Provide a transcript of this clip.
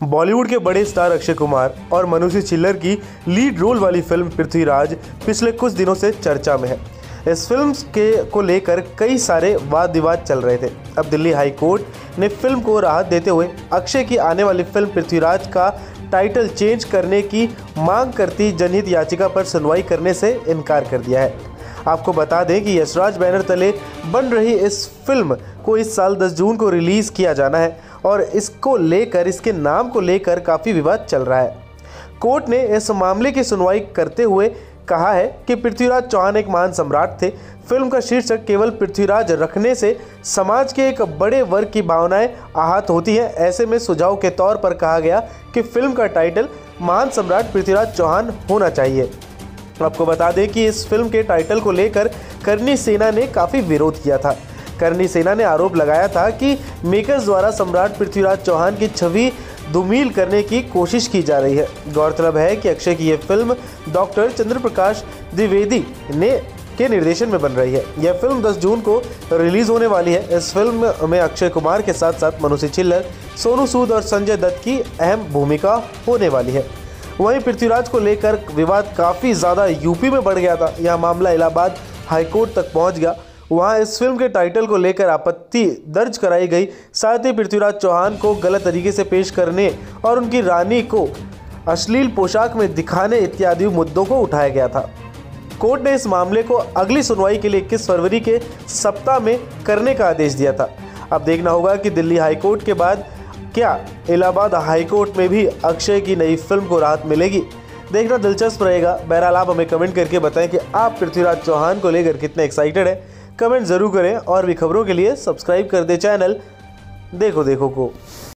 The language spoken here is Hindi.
बॉलीवुड के बड़े स्टार अक्षय कुमार और मनुष्य चिल्लर की लीड रोल वाली फ़िल्म पृथ्वीराज पिछले कुछ दिनों से चर्चा में है। इस फ़िल्म के को लेकर कई सारे वाद विवाद चल रहे थे। अब दिल्ली हाई कोर्ट ने फ़िल्म को राहत देते हुए अक्षय की आने वाली फ़िल्म पृथ्वीराज का टाइटल चेंज करने की मांग करती जनहित याचिका पर सुनवाई करने से इनकार कर दिया है। आपको बता दें कि यशराज बैनर तले बन रही इस फ़िल्म को इस साल 10 जून को रिलीज़ किया जाना है। और इसको लेकर, इसके नाम को लेकर काफ़ी विवाद चल रहा है। कोर्ट ने इस मामले की सुनवाई करते हुए कहा है कि पृथ्वीराज चौहान एक महान सम्राट थे। फ़िल्म का शीर्षक केवल पृथ्वीराज रखने से समाज के एक बड़े वर्ग की भावनाएँ आहत होती हैं। ऐसे में सुझाव के तौर पर कहा गया कि फ़िल्म का टाइटल महान सम्राट पृथ्वीराज चौहान होना चाहिए। आपको बता दें कि इस फ़िल्म के टाइटल को लेकर करनी सेना ने काफ़ी विरोध किया था। करनी सेना ने आरोप लगाया था कि मेकर्स द्वारा सम्राट पृथ्वीराज चौहान की छवि धूमिल करने की कोशिश की जा रही है। गौरतलब है कि अक्षय की यह फ़िल्म डॉक्टर चंद्रप्रकाश द्विवेदी ने के निर्देशन में बन रही है। यह फ़िल्म 10 जून को रिलीज़ होने वाली है। इस फ़िल्म में अक्षय कुमार के साथ साथ मनुष्य छिल्लर, सोनू सूद और संजय दत्त की अहम भूमिका होने वाली है। वहीं पृथ्वीराज को लेकर विवाद काफ़ी ज़्यादा यूपी में बढ़ गया था। यह मामला इलाहाबाद हाईकोर्ट तक पहुँच गया। वहाँ इस फ़िल्म के टाइटल को लेकर आपत्ति दर्ज कराई गई। साथ ही पृथ्वीराज चौहान को गलत तरीके से पेश करने और उनकी रानी को अश्लील पोशाक में दिखाने इत्यादि मुद्दों को उठाया गया था। कोर्ट ने इस मामले को अगली सुनवाई के लिए इक्कीस फरवरी के सप्ताह में करने का आदेश दिया था। अब देखना होगा कि दिल्ली हाईकोर्ट के बाद क्या इलाहाबाद हाईकोर्ट में भी अक्षय की नई फ़िल्म को राहत मिलेगी। देखना दिलचस्प रहेगा। बहरहाल आप हमें कमेंट करके बताएँ कि आप पृथ्वीराज चौहान को लेकर कितने एक्साइटेड हैं। कमेंट ज़रूर करें और भी खबरों के लिए सब्सक्राइब कर दें चैनल। देखो देखो को।